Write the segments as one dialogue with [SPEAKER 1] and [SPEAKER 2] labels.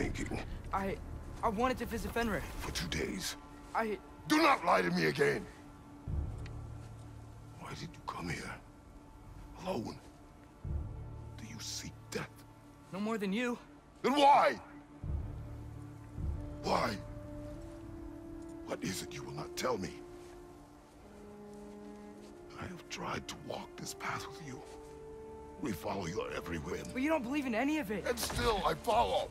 [SPEAKER 1] thinking?
[SPEAKER 2] I... I wanted to visit Fenrir.
[SPEAKER 1] For two days.
[SPEAKER 2] I...
[SPEAKER 1] Do not lie to me again! Why did you come here? Alone? Do you seek death?
[SPEAKER 2] No more than you.
[SPEAKER 1] Then why? Why? What is it you will not tell me? I have tried to walk this path with you. We follow your every whim.
[SPEAKER 2] But you don't believe in any of it.
[SPEAKER 1] And still, I follow.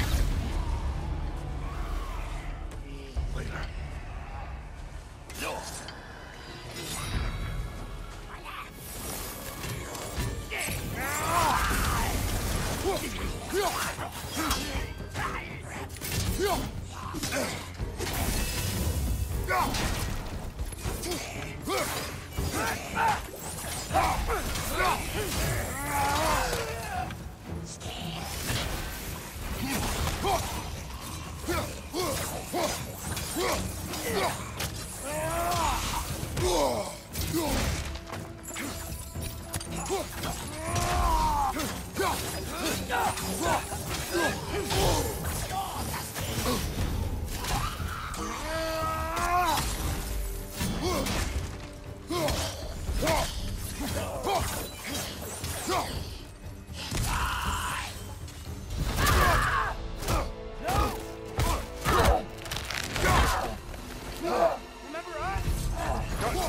[SPEAKER 2] Remember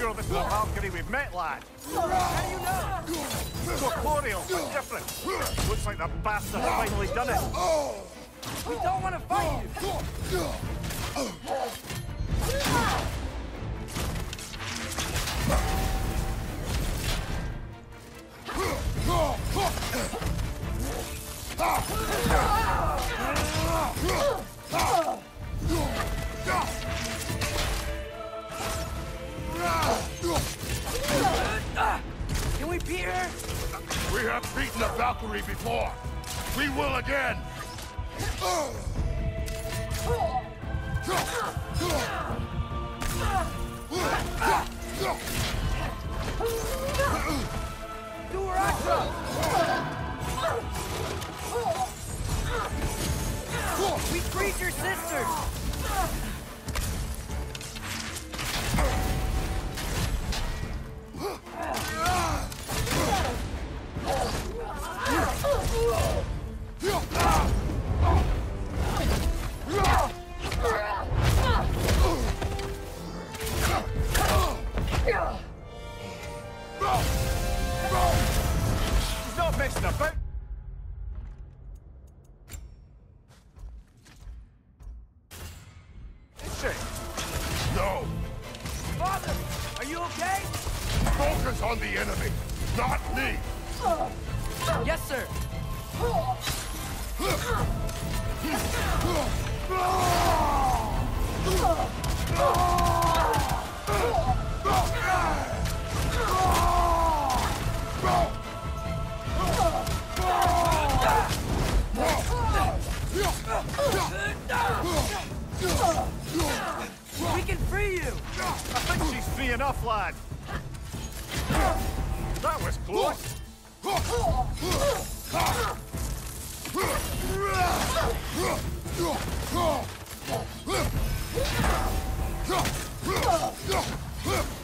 [SPEAKER 3] sure this is a Valkyrie we've met, lad.
[SPEAKER 2] How do you know?
[SPEAKER 3] Corporeal, but different. Looks like the bastard's finally done it.
[SPEAKER 2] We don't want to fight you. Can we?
[SPEAKER 1] We have beaten a Valkyrie before. We will again.
[SPEAKER 3] not messing about. Is she?
[SPEAKER 1] No.
[SPEAKER 2] Father, are you okay?
[SPEAKER 1] Focus on the enemy, not me.
[SPEAKER 2] Yes, sir. We
[SPEAKER 3] enough, lad. That was close.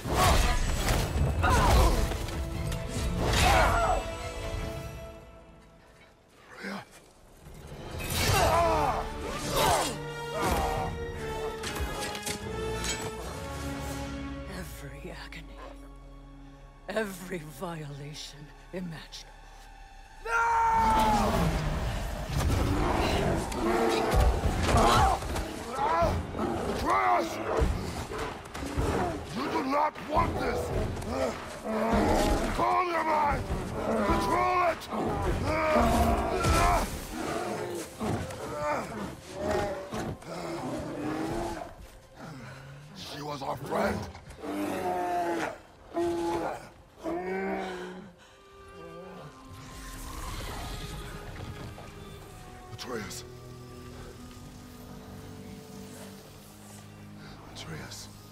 [SPEAKER 4] every violation imaginable.
[SPEAKER 1] You do not want this! Control it! She was our friend. Atreus. My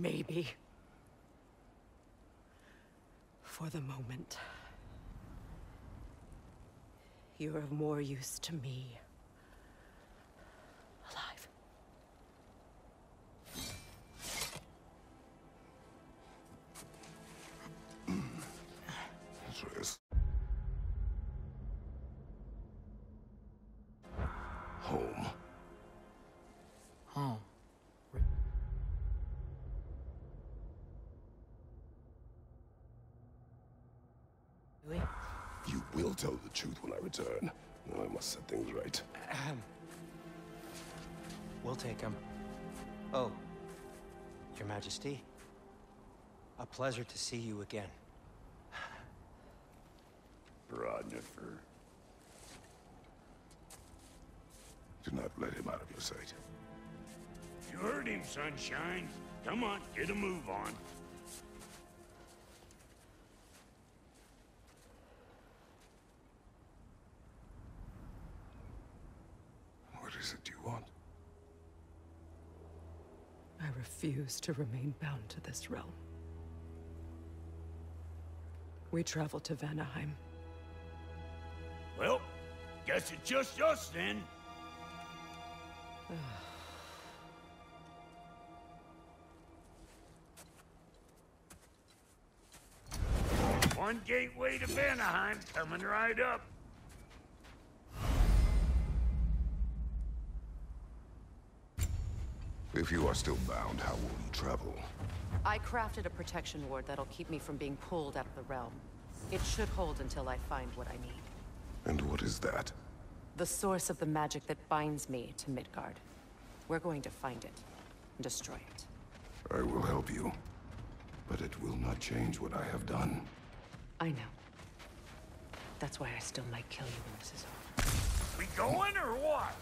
[SPEAKER 4] Maybe. For the moment. You're of more use to me. Alive.
[SPEAKER 1] Atreus. You will tell the truth when I return. Now I must set things right. Ahem.
[SPEAKER 5] We'll take him. Oh, Your Majesty. A pleasure to see you again.
[SPEAKER 1] Rodnifer. Do not let him out of your sight.
[SPEAKER 3] You heard him, Sunshine. Come on, get a move on.
[SPEAKER 1] What is it you want?
[SPEAKER 4] I refuse to remain bound to this realm. We travel to Vanaheim.
[SPEAKER 3] Well, guess it's just us then. One gateway to Vanaheim coming right up.
[SPEAKER 1] If you are still bound, how will you travel?
[SPEAKER 6] I crafted a protection ward that'll keep me from being pulled out of the realm. It should hold until I find what I need.
[SPEAKER 1] And what is that?
[SPEAKER 6] The source of the magic that binds me to Midgard. We're going to find it and destroy it.
[SPEAKER 1] I will help you. But it will not change what I have done.
[SPEAKER 6] I know. That's why I still might kill you when this is over.
[SPEAKER 3] We going or what?